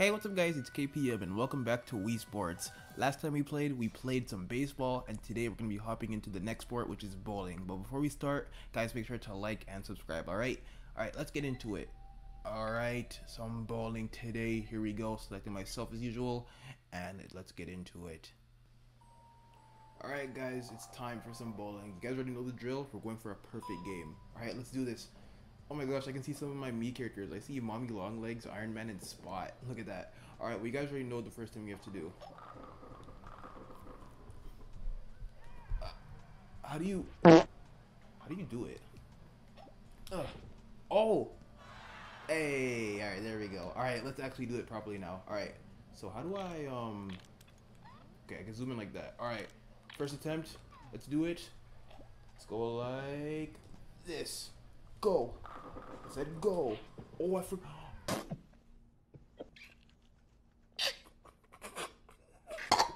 Hey, what's up guys? It's KPM and welcome back to Wii Sports. Last time we played, we played some baseball and today we're going to be hopping into the next sport which is bowling. But before we start, guys make sure to like and subscribe, alright? Alright, let's get into it. Alright, some bowling today. Here we go, selecting myself as usual and let's get into it. Alright guys, it's time for some bowling. You guys already know the drill? We're going for a perfect game. Alright, let's do this. Oh my gosh, I can see some of my Mii characters. I see Mommy Longlegs, Iron Man, and Spot. Look at that. Alright, well you guys already know the first thing we have to do. Uh, how do you... How do you do it? Oh! Hey! Alright, there we go. Alright, let's actually do it properly now. Alright, so how do I, um... Okay, I can zoom in like that. Alright, first attempt. Let's do it. Let's go like this. Go. I said go. Oh, I forgot.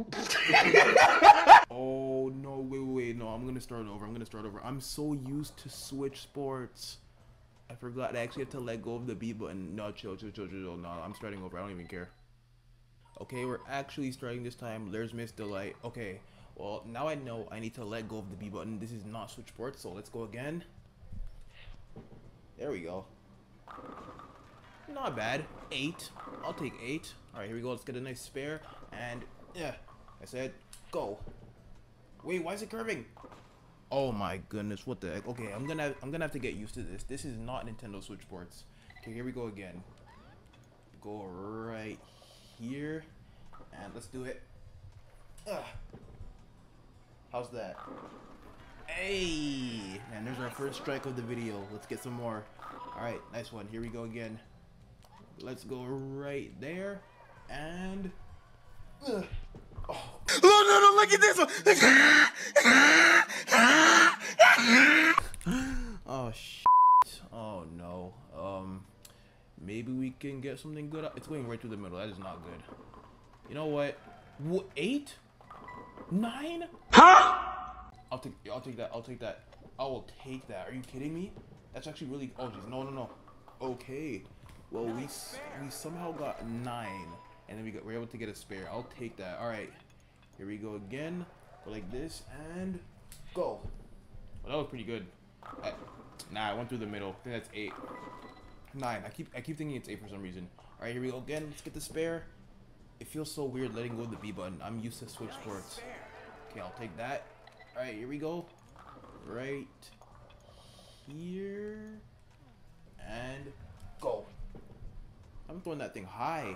oh no! Wait, wait! No, I'm gonna start over. I'm gonna start over. I'm so used to Switch Sports. I forgot. I actually have to let go of the B button. No, chill, chill, chill, chill. No, I'm starting over. I don't even care. Okay, we're actually starting this time. There's Miss Delight. Okay, well now I know I need to let go of the B button. This is not Switch Sports, so let's go again. There we go. Not bad. Eight. I'll take eight. Alright, here we go. Let's get a nice spare. And, yeah. I said, go. Wait, why is it curving? Oh my goodness, what the heck? Okay, I'm gonna I'm gonna have to get used to this. This is not Nintendo Switch Sports. Okay, here we go again. Go right here. And let's do it. Ugh. How's that? Hey! Man, there's our first strike of the video. Let's get some more. Alright, nice one. Here we go again. Let's go right there. And... Ugh. Oh. No, no, no, look at this one! oh, shit. Oh, no. Um, maybe we can get something good. It's going right through the middle. That is not good. You know what? what eight? Nine? I'll take I'll take that. I'll take that. I will take that. Are you kidding me? That's actually really Oh jeez. No, no, no. Okay. Well, we we somehow got 9 and then we got we're able to get a spare. I'll take that. All right. Here we go again. Go like this and go. Well, that was pretty good. I, nah, I went through the middle. I think that's 8. 9. I keep I keep thinking it's 8 for some reason. All right, here we go again. Let's get the spare. It feels so weird letting go of the B button. I'm used to Switch Sports. Okay, I'll take that. Alright, here we go. Right here. And go. I'm throwing that thing high.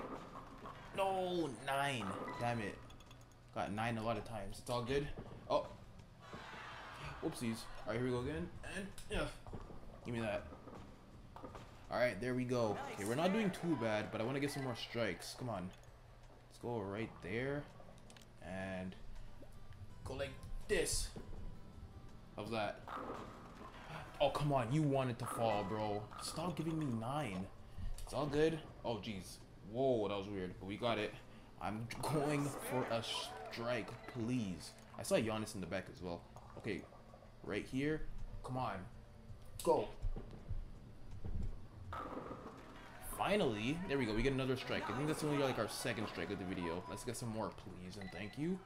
No, nine. Damn it. Got nine a lot of times. It's all good. Oh. Whoopsies. Alright, here we go again. And, yeah. Give me that. Alright, there we go. Okay, we're not doing too bad, but I want to get some more strikes. Come on. Let's go right there. And go like this. How's that? Oh, come on. You wanted to fall, bro. Stop giving me nine. It's all good. Oh, jeez. Whoa, that was weird. But we got it. I'm going for a strike, please. I saw Giannis in the back as well. Okay, right here. Come on. Go. Finally, there we go. We get another strike. I think that's only like our second strike of the video. Let's get some more, please, and thank you.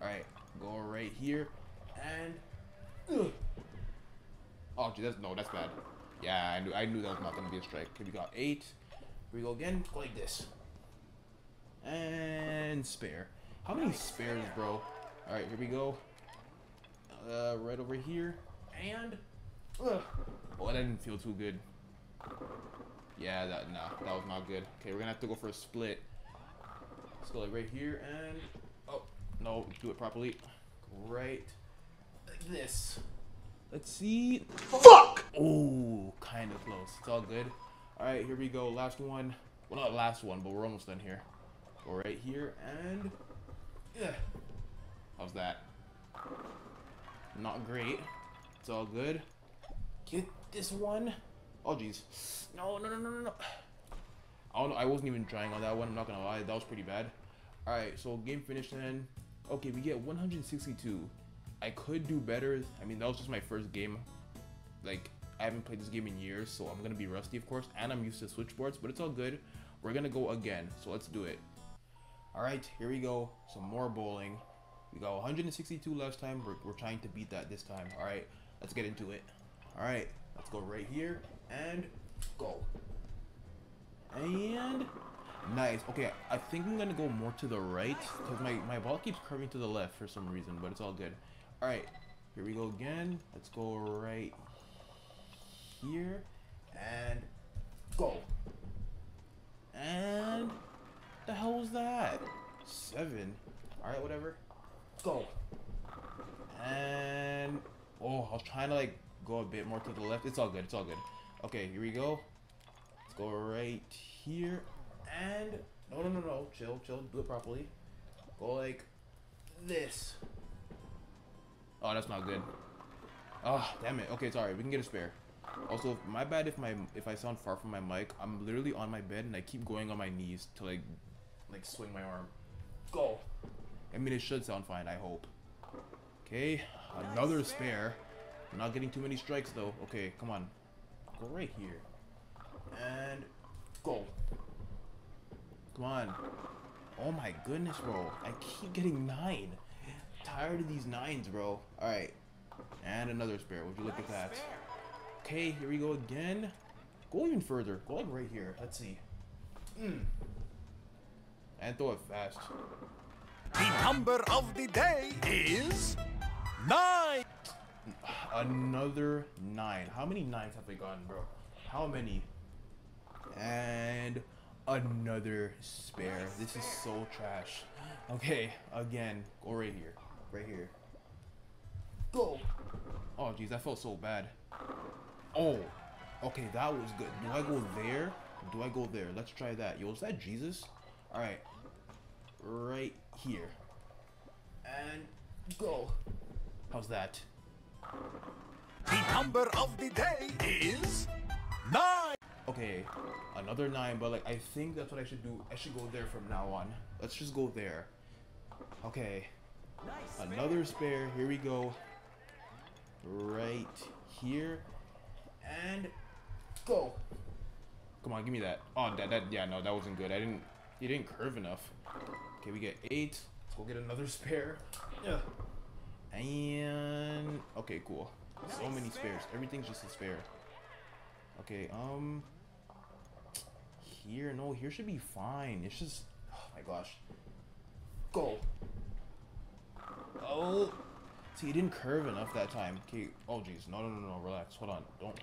All right, go right here, and ugh. oh, gee, that's no, that's bad. Yeah, I knew, I knew that was not gonna be a strike. Okay, we got eight. Here we go again, go like this, and spare. How many spares, bro? All right, here we go. Uh, right over here, and ugh. oh, that didn't feel too good. Yeah, that nah, that was not good. Okay, we're gonna have to go for a split. Let's go like right here and no, do it properly. Right like this. Let's see. Fuck! Oh, kind of close. It's all good. All right, here we go. Last one. Well, not last one, but we're almost done here. Go right here and yeah. How's that? Not great. It's all good. Get this one. Oh, jeez. No, no, no, no, no, no. I don't know. I wasn't even trying on that one. I'm not gonna lie. That was pretty bad. All right, so game finished then. Okay, we get 162. I could do better. I mean, that was just my first game. Like, I haven't played this game in years, so I'm gonna be rusty, of course, and I'm used to Switch Sports, but it's all good. we're gonna go again. So let's do it. All right, here we go. Some more bowling. We got 162 last time. We're, we're trying to beat that this time. All right, let's get into it. All right, let's go right here and go. And nice. Okay, I think I'm gonna go more to the right because my, my ball keeps curving to the left for some reason, but it's all good. All right, here we go again. Let's go right here and go. And the hell was that? Seven. All right, whatever. Go. And oh, I was trying to like go a bit more to the left. It's all good. It's all good. Okay, here we go. Let's go right here and no, no, no, no. Chill, chill. Do it properly. Go like this. Oh, that's not good. Oh, damn it. Okay, sorry. We can get a spare. Also, my bad if my if I sound far from my mic. I'm literally on my bed and I keep going on my knees to like like swing my arm. Go. I mean, it should sound fine. I hope. Okay, another spare. I'm not getting too many strikes though. Okay, come on. Go right here. And. Come on. Oh my goodness, bro. I keep getting nine. Tired of these nines, bro. Alright. And another spare. Would you look at that? Okay, here we go again. Go even further. Go like right here. Let's see. Mm. And throw it fast. The number of the day is nine. Another nine. How many nines have we gotten, bro? How many? And another spare. This is so trash. Okay, again. Go right here. Right here. Go. Oh, jeez, that felt so bad. Oh, okay, that was good. Do I go there? Do I go there? Let's try that. Yo, is that Jesus? All right, right here. And go. How's that? The number of the day is nine. Okay, another nine, but like I think that's what I should do. I should go there from now on. Let's just go there. Okay. Another spare. Here we go. Right here. And go. Come on, give me that. Oh, that, that, yeah, no, that wasn't good. I didn't, he didn't curve enough. Okay, we get eight. Let's go get another spare. Yeah. And, okay, cool. So many spares. Everything's just a spare. Okay, um, here, no, here should be fine. It's just, oh my gosh. Go. Oh, see, it didn't curve enough that time. Okay, oh jeez, no, no, no, no, relax, hold on, don't.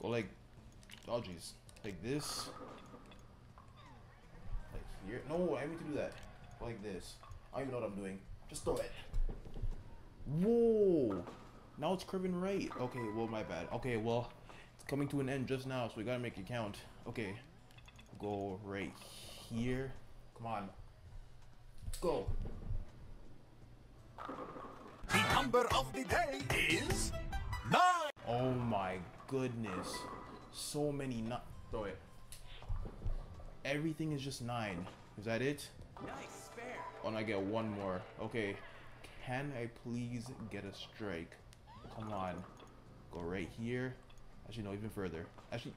Go like, oh jeez, like this. Like here, no, I need to do that. Like this. I don't even know what I'm doing. Just throw it. Whoa, now it's curving right. Okay, well, my bad. Okay, well, it's coming to an end just now, so we gotta make it count. Okay, go right here. Come on. Go. The number of the day is nine. Oh my goodness. So many not throw it. Everything is just nine. Is that it? Nice spare. Oh, and I get one more. Okay. Can I please get a strike? Come on. Go right here. Actually, no, even further. Actually,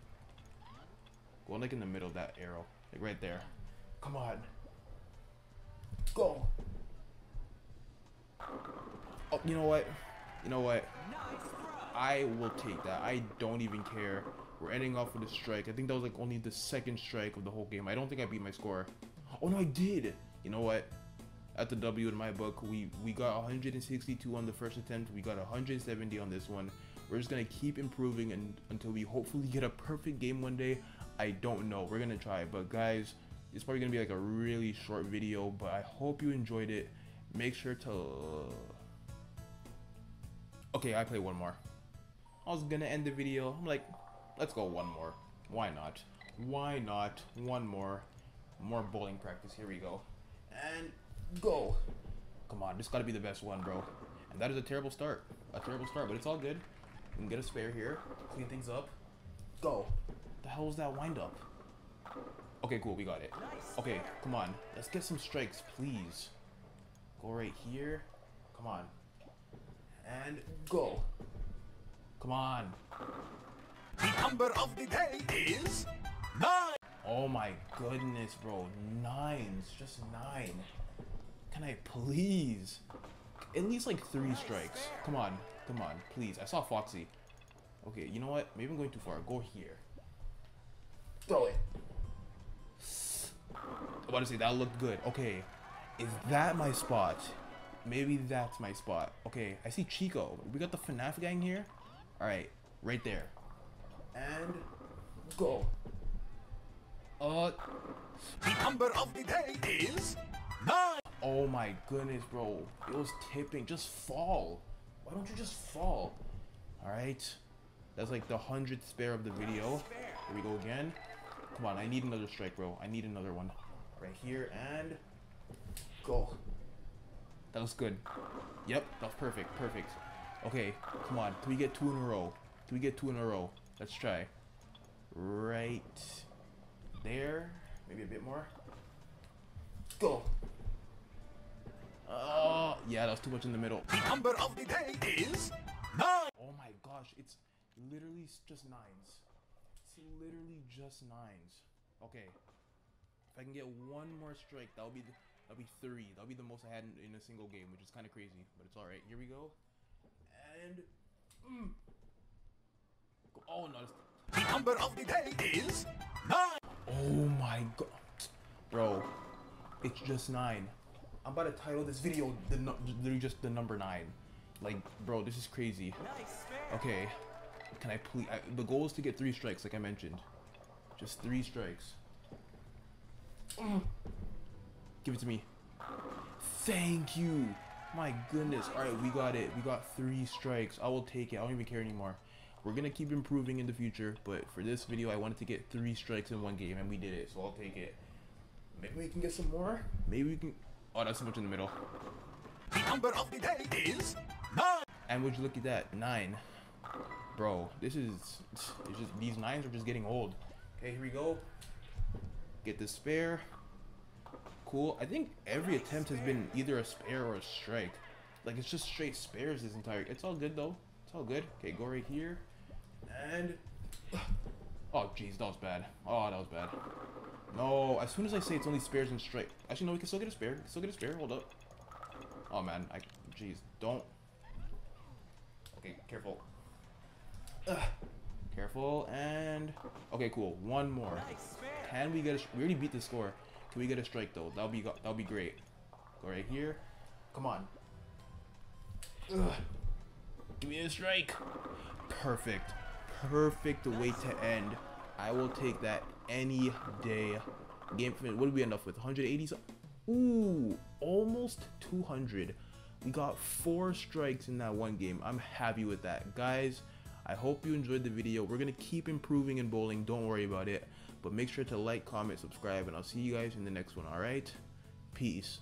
go like in the middle of that arrow. Like right there. Come on. Go. Oh, you know what? You know what? I will take that. I don't even care. We're ending off with a strike. I think that was like only the second strike of the whole game. I don't think I beat my score. Oh no, I did. You know what? At the W in my book, we we got 162 on the first attempt. We got 170 on this one. We're just gonna keep improving and until we hopefully get a perfect game one day. I don't know. We're gonna try. But guys, it's probably gonna be like a really short video. But I hope you enjoyed it. Make sure to. Okay, I play one more. I was gonna end the video. I'm like, let's go one more. Why not? Why not? One more. More bowling practice. Here we go. And go. Come on, this gotta be the best one, bro. And that is a terrible start. A terrible start, but it's all good. We can get a spare here. Clean things up. Go. The hell was that wind up? Okay, cool. We got it. Okay, come on. Let's get some strikes, please. Go right here. Come on. And go. Come on. The number of the day is nine. Oh my my goodness, bro. Nines. Just nine. Can I please? At least like three strikes. Come on. Come on. Please. I saw Foxy. Okay, you know what? Maybe I'm going too far. Go here. Throw it. I want to say that looked good. Okay. Is that my spot? Maybe that's my spot. Okay, I see Chica. We got the FNAF gang here. Alright, right there. And go. Uh, The number of the day is nine. oh my goodness, bro. It was tipping. Just fall. Why don't you just fall? Alright. That's like the hundredth spare of the video. Here we go again. Come on, I need another strike, bro. I need another one. Right here, and go. That was good. Yep, that's perfect, perfect. Okay, come on. Can we get two in a row? Can we get two in a row? Let's try. Right there. Maybe a bit more. Go. Oh, yeah, that was too much in the middle. The number of the day is nine. Oh my gosh, it's literally just nines. Literally just nines. Okay. If I can get one more strike, that'll be that'll be three. That'll be the most I had in, in a single game, which is kind of crazy, but it's all right. Here we go. And mm. Oh no, The number of the day is nine. Oh my god. Bro, it's just nine. I'm about to title this video the literally just the number nine. Like, bro, this is crazy. Okay, can I please? I, the goal is to get three strikes, like I mentioned. Just three strikes. Mm. Give it to me. Thank you. My goodness. All right, we got it. We got three strikes. I will take it. I don't even care anymore. We're gonna keep improving in the future, but for this video, I wanted to get three strikes in one game, and we did it. So I'll take it. Maybe we can get some more. Maybe we can. Oh, that's so much in the middle. The number of the day is nine. And would you look at that? Nine. Bro, this is it's just these nines are just getting old. Okay, here we go. Get the spare. Cool. I think every attempt has been either a spare or a strike. Like it's just straight spares this entire it's all good though. It's all good. Okay, go right here. And Oh jeez, that was bad. Oh that was bad. No, as soon as I say it's only spares and strike. Actually no, we can still get a spare. We can still get a spare. Hold up. Oh man, I jeez, don't Okay, careful. Ugh. Careful and okay, cool. One more. Can we get a? We already beat the score. Can we get a strike though? That'll be that'll be great. Go right here. Come on. Ugh. Give me a strike. Perfect. Perfect way to end. I will take that any day. Game. What did we end up with? 180. so- Ooh, almost 200. We got four strikes in that one game. I'm happy with that. Guys, I hope you enjoyed the video. We're going to keep improving in bowling. Don't worry about it. But make sure to like, comment, subscribe, and I'll see you guys in the next one, alright? Peace.